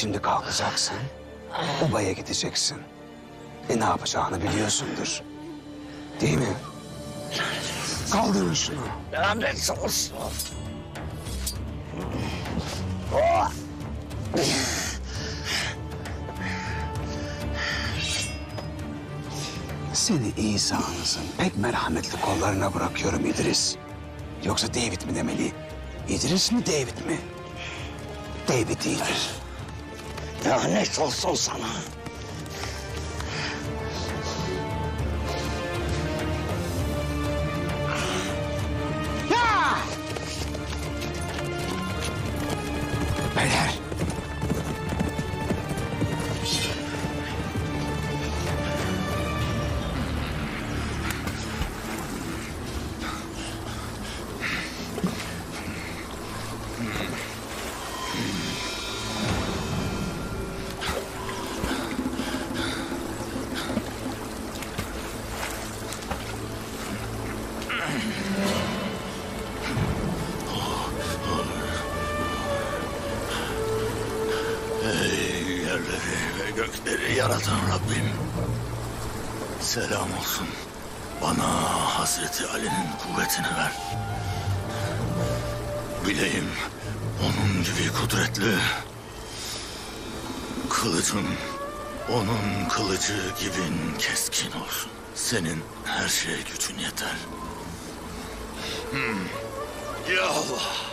Şimdi kalkacaksın. Obaya gideceksin. E ne yapacağını biliyorsundur. Değil mi? Kaldırın şunu. Lanet olsun. Seni İsa'nızın pek merhametli kollarına bırakıyorum İdris. Yoksa David mi demeli? İdris mi David mi? David iyidir. Lanet olsun sana. Yerleri ve gökleri yaratan Rabbim. Selam olsun. Bana Hazreti Ali'nin kuvvetini ver. Bileyim onun gibi kudretli. Kılıcın onun kılıcı gibi keskin olsun. Senin her şeye gücün yeter. Hmm. Ya Allah.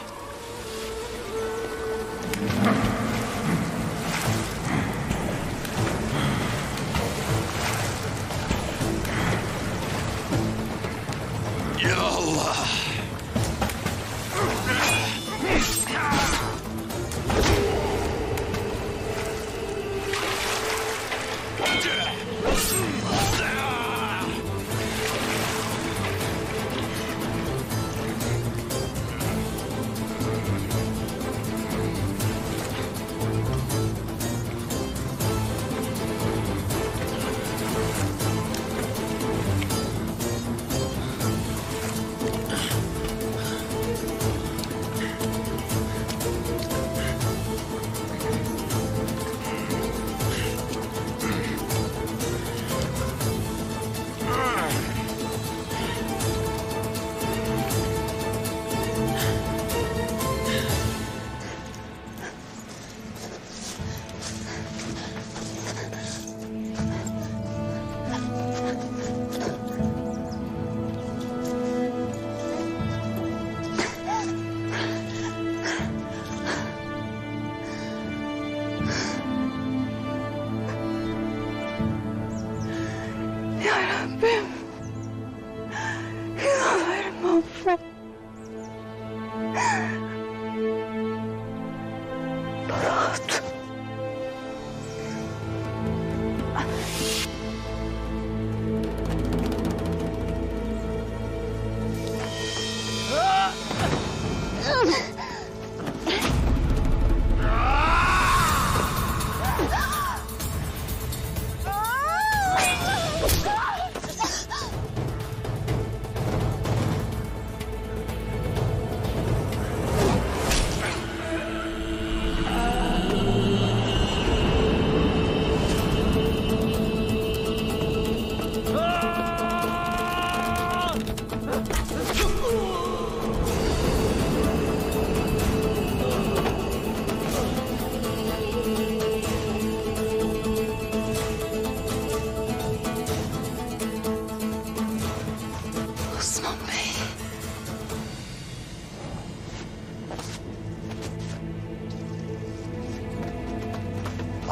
Yeah.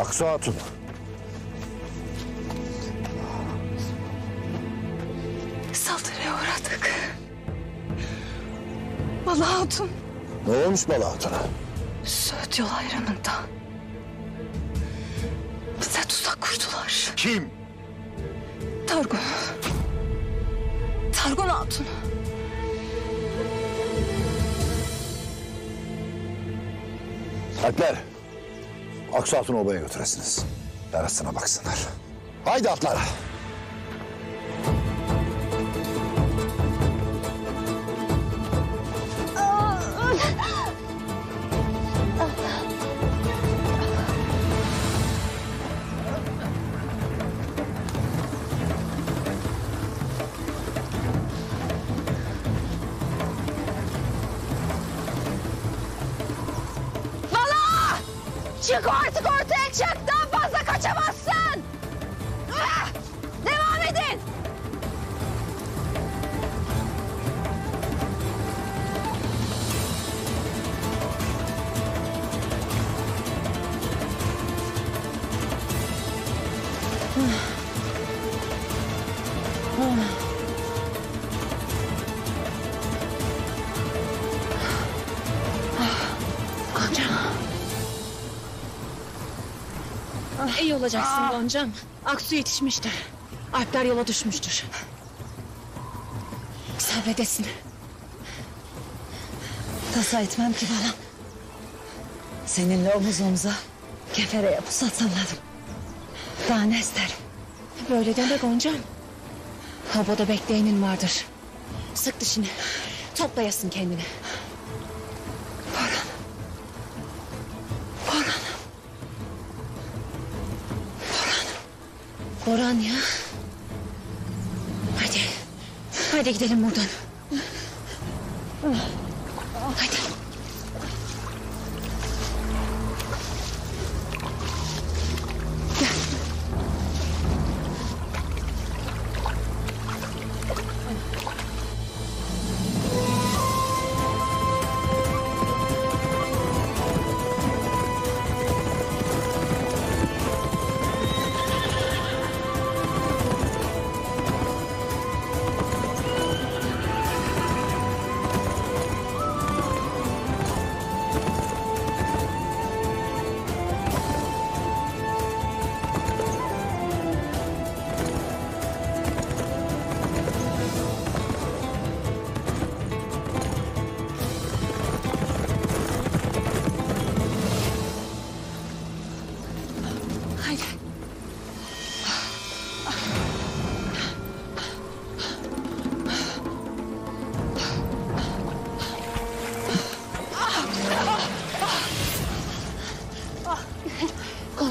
Aksu Hatun. Saldırıya uğradık. Bala Hatun. Ne olmuş Bala Hatun'a? Söğüt yol ayrımında. Bize tuzak kurdular. Kim? Targun. Targun Hatun. Alpler. Aksu Hatun'u obaya götüresiniz. Yarasına baksınlar. Haydi atlar. Çık artık ortaya çık. Daha İyi olacaksın Goncam. Aksu yetişmiştir. Alpler yola düşmüştür. Sabredesin. Tasa etmem ki bana. Seninle omuz omuza kefereye pusat salladım. Daha ne isterim? Böyle deme Goncam. Havada bekleyenin vardır. Sık dişini. Toplayasın kendini. Boran ya. Hadi. Hadi gidelim buradan. Hadi.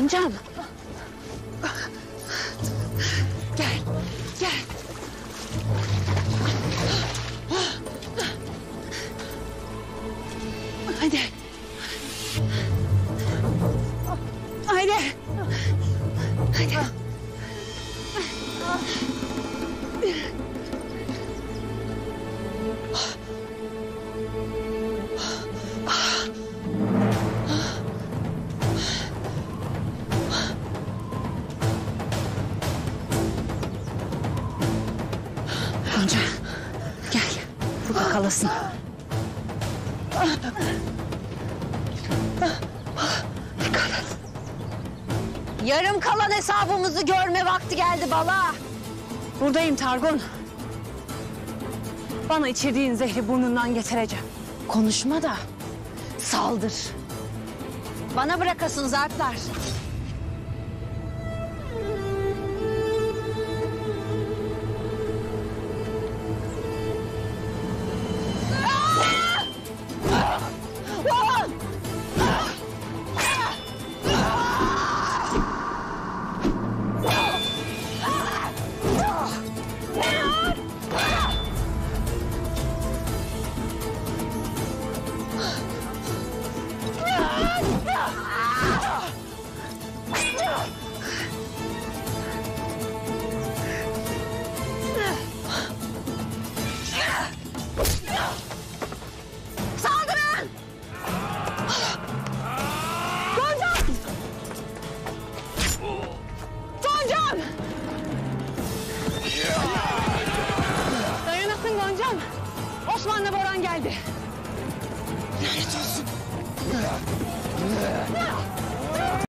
Goncam. Gel, gel. Hadi. Haydi. Hadi. Gonca gel burada kalasın. Yarım kalan hesabımızı görme vakti geldi bala. Buradayım Targun. Bana içirdiğin zehri burnundan getireceğim. Konuşma da saldır. Bana bırakasın zartlar. 啊！啊